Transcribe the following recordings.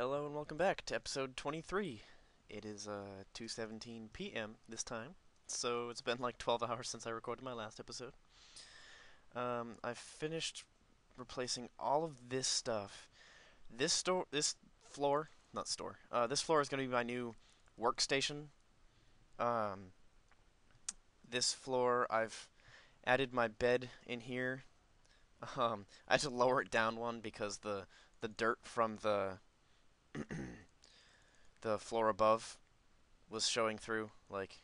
Hello and welcome back to episode 23. It is uh 2:17 p.m. this time, so it's been like 12 hours since I recorded my last episode. Um, I've finished replacing all of this stuff. This store, this floor, not store. Uh, this floor is going to be my new workstation. Um, this floor, I've added my bed in here. Um, I had to lower it down one because the the dirt from the the floor above was showing through. Like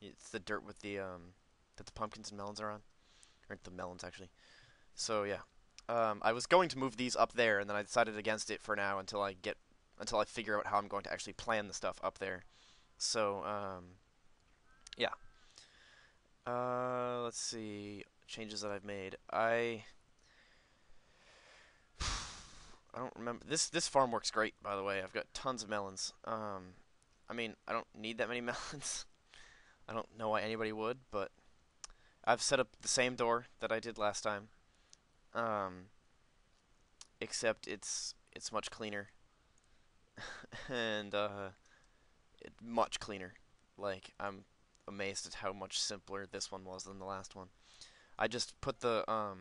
it's the dirt with the um that the pumpkins and melons are on, or the melons actually. So yeah, um, I was going to move these up there, and then I decided against it for now until I get until I figure out how I'm going to actually plan the stuff up there. So um, yeah. Uh, let's see changes that I've made. I I don't remember this. This farm works great, by the way. I've got tons of melons. Um, I mean, I don't need that many melons. I don't know why anybody would, but I've set up the same door that I did last time. Um, except it's it's much cleaner, and uh, it, much cleaner. Like I'm amazed at how much simpler this one was than the last one. I just put the um,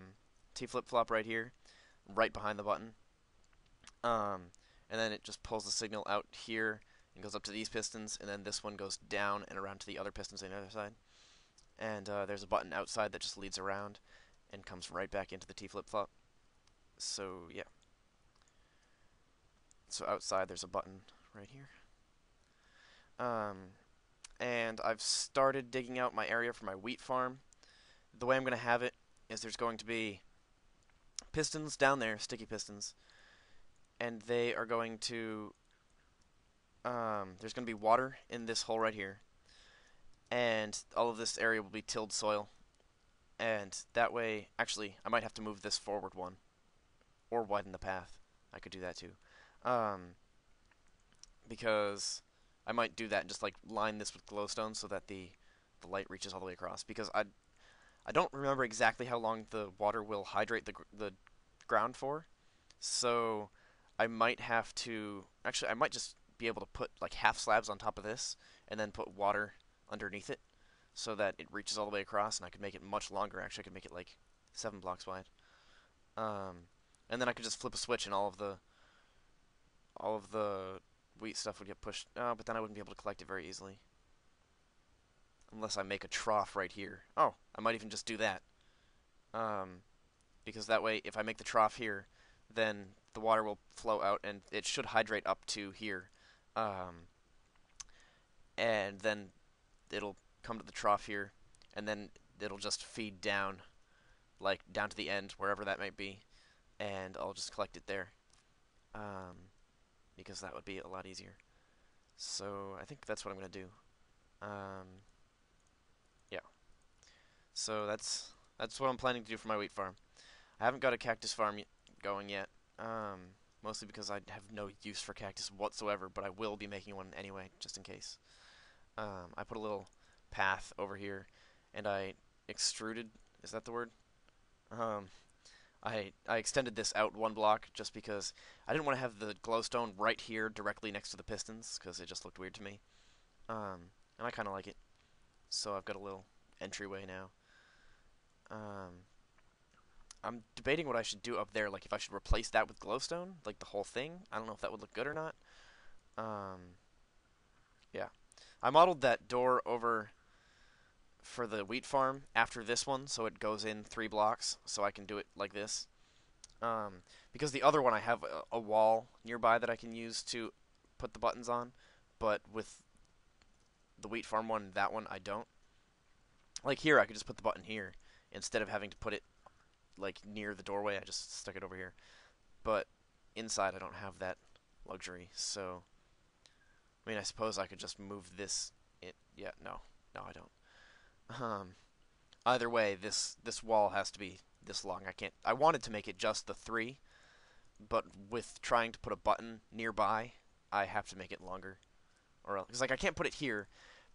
T flip flop right here, right behind the button, um, and then it just pulls the signal out here and goes up to these pistons, and then this one goes down and around to the other pistons on the other side. And uh, there's a button outside that just leads around and comes right back into the T flip flop. So yeah. So outside there's a button right here. Um, and I've started digging out my area for my wheat farm. The way I'm going to have it is there's going to be pistons down there, sticky pistons, and they are going to um, there's going to be water in this hole right here and all of this area will be tilled soil and that way actually I might have to move this forward one or widen the path. I could do that too. Um, because I might do that and just like line this with glowstone so that the the light reaches all the way across because I I don't remember exactly how long the water will hydrate the the ground for. So I might have to actually I might just be able to put like half slabs on top of this and then put water underneath it so that it reaches all the way across and I could make it much longer. Actually I could make it like seven blocks wide. Um, and then I could just flip a switch and all of the all of the wheat stuff would get pushed oh, but then I wouldn't be able to collect it very easily. Unless I make a trough right here. Oh I might even just do that. Um, because that way if I make the trough here then the water will flow out and it should hydrate up to here. Um, and then it'll come to the trough here and then it'll just feed down like down to the end wherever that might be and I'll just collect it there um, because that would be a lot easier. So I think that's what I'm gonna do. Um, yeah. So that's that's what I'm planning to do for my wheat farm. I haven't got a cactus farm going yet um, mostly because I have no use for cactus whatsoever, but I will be making one anyway, just in case. Um, I put a little path over here, and I extruded, is that the word? Um, I, I extended this out one block just because I didn't want to have the glowstone right here directly next to the pistons, because it just looked weird to me. Um, and I kind of like it. So I've got a little entryway now. Um, I'm debating what I should do up there. Like if I should replace that with glowstone, like the whole thing. I don't know if that would look good or not. Um, yeah, I modeled that door over for the wheat farm after this one, so it goes in three blocks, so I can do it like this. Um, because the other one I have a, a wall nearby that I can use to put the buttons on, but with the wheat farm one, that one I don't. Like here, I could just put the button here instead of having to put it like near the doorway. I just stuck it over here. But inside I don't have that luxury. So I mean, I suppose I could just move this it yeah, no. No, I don't. Um either way, this this wall has to be this long. I can't I wanted to make it just the 3, but with trying to put a button nearby, I have to make it longer. Or cuz like I can't put it here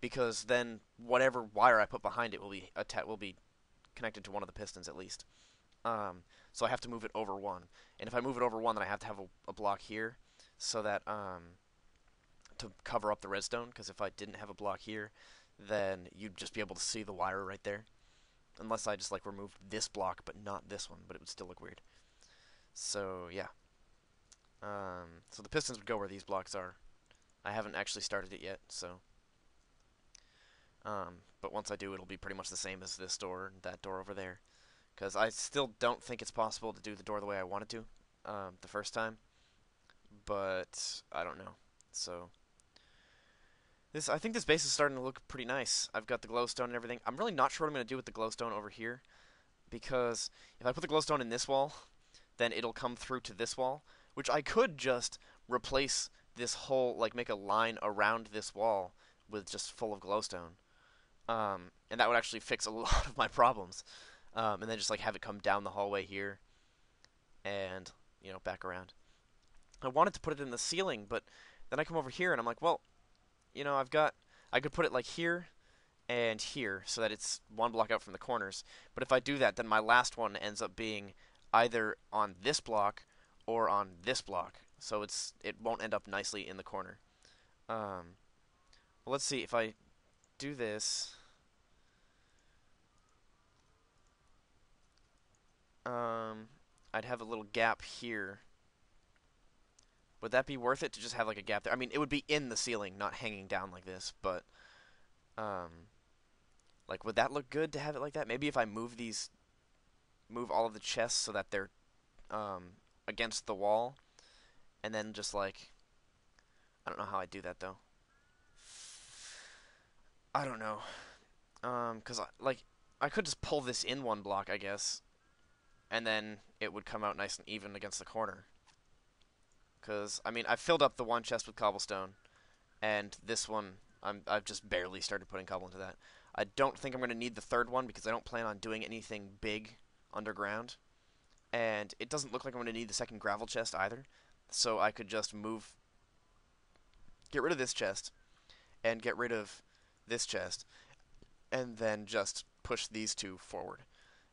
because then whatever wire I put behind it will be will be connected to one of the pistons at least. Um, so I have to move it over one. And if I move it over one, then I have to have a, a block here. so that um, to cover up the redstone. Because if I didn't have a block here, then you'd just be able to see the wire right there. Unless I just like removed this block, but not this one, but it would still look weird. So yeah. Um, so the pistons would go where these blocks are. I haven't actually started it yet, so. Um, but once I do, it'll be pretty much the same as this door that door over there. Because I still don't think it's possible to do the door the way I wanted to um, the first time. But I don't know. So this I think this base is starting to look pretty nice. I've got the glowstone and everything. I'm really not sure what I'm going to do with the glowstone over here. Because if I put the glowstone in this wall, then it'll come through to this wall. Which I could just replace this whole, like make a line around this wall with just full of glowstone. Um, and that would actually fix a lot of my problems. Um, and then just like have it come down the hallway here and, you know, back around. I wanted to put it in the ceiling, but then I come over here and I'm like, well, you know, I've got, I could put it like here and here so that it's one block out from the corners. But if I do that, then my last one ends up being either on this block or on this block. So it's it won't end up nicely in the corner. Um, well, let's see if I do this. Um, I'd have a little gap here. Would that be worth it to just have like a gap there? I mean, it would be in the ceiling, not hanging down like this, but um, like would that look good to have it like that? Maybe if I move these, move all of the chests so that they're um, against the wall, and then just like, I don't know how I do that though. I don't know. Um, cause I, like I could just pull this in one block, I guess, and then it would come out nice and even against the corner. Cause I mean I filled up the one chest with cobblestone, and this one I'm I've just barely started putting cobble into that. I don't think I'm going to need the third one because I don't plan on doing anything big underground, and it doesn't look like I'm going to need the second gravel chest either. So I could just move, get rid of this chest, and get rid of this chest, and then just push these two forward,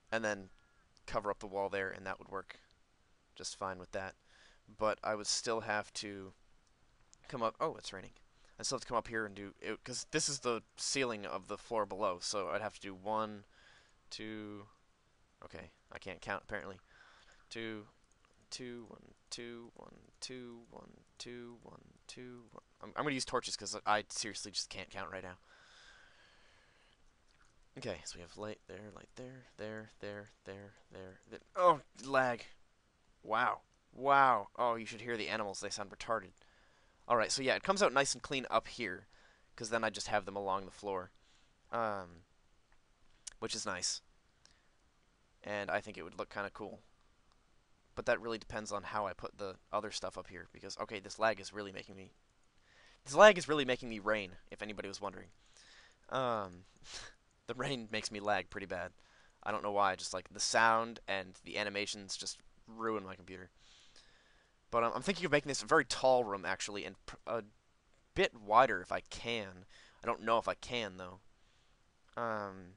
and then cover up the wall there, and that would work just fine with that. But I would still have to come up. Oh, it's raining. I still have to come up here and do it because this is the ceiling of the floor below. So I'd have to do one, two. Okay, I can't count apparently. Two, two, one, two, one, two, one, two, one, two. One. I'm, I'm gonna use torches because I seriously just can't count right now. Okay, so we have light there, light there, there, there, there, there. there. Oh, lag. Wow. Wow. Oh, you should hear the animals. They sound retarded. Alright, so yeah, it comes out nice and clean up here. Because then I just have them along the floor. Um, which is nice. And I think it would look kind of cool. But that really depends on how I put the other stuff up here. Because, okay, this lag is really making me... This lag is really making me rain, if anybody was wondering. Um... the rain makes me lag pretty bad. I don't know why. Just like the sound and the animations just ruin my computer. But um, I'm thinking of making this a very tall room actually, and a bit wider if I can. I don't know if I can though. Um,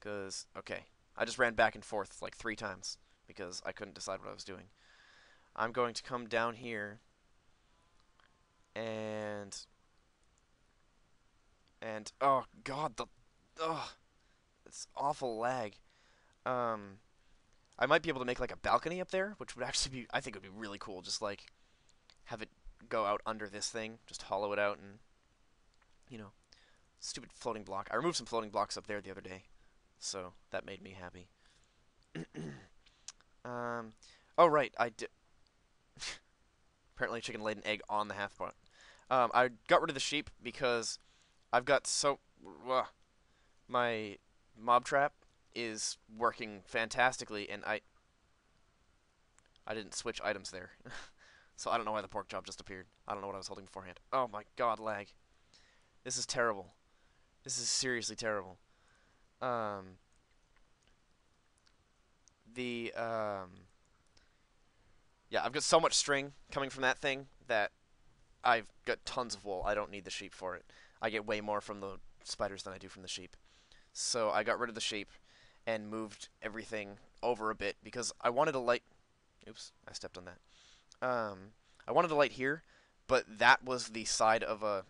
cause okay, I just ran back and forth like three times because I couldn't decide what I was doing. I'm going to come down here and and oh god the oh, it's awful lag. Um, I might be able to make like a balcony up there, which would actually be, I think, it would be really cool. Just like have it go out under this thing, just hollow it out, and you know, stupid floating block. I removed some floating blocks up there the other day, so that made me happy. um, oh right, I did. Apparently, chicken laid an egg on the half pot. Um, I got rid of the sheep because I've got so. Uh, my mob trap is working fantastically, and I I didn't switch items there. so I don't know why the pork chop just appeared. I don't know what I was holding beforehand. Oh my god, lag. This is terrible. This is seriously terrible. Um the um yeah, I've got so much string coming from that thing that I've got tons of wool. I don't need the sheep for it. I get way more from the spiders than I do from the sheep. So I got rid of the shape and moved everything over a bit because I wanted a light. Oops, I stepped on that. Um, I wanted a light here, but that was the side of a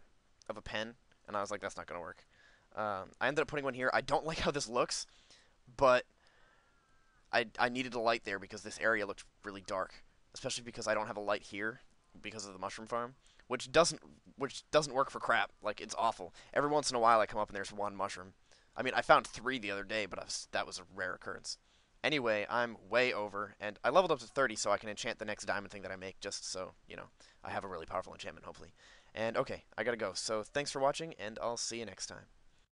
of a pen, and I was like, that's not gonna work. Um, I ended up putting one here. I don't like how this looks, but I I needed a light there because this area looked really dark, especially because I don't have a light here because of the mushroom farm, which doesn't which doesn't work for crap. Like it's awful. Every once in a while I come up and there's one mushroom. I mean, I found three the other day, but was, that was a rare occurrence. Anyway, I'm way over, and I leveled up to 30 so I can enchant the next diamond thing that I make, just so, you know, I have a really powerful enchantment, hopefully. And, okay, I gotta go. So, thanks for watching, and I'll see you next time.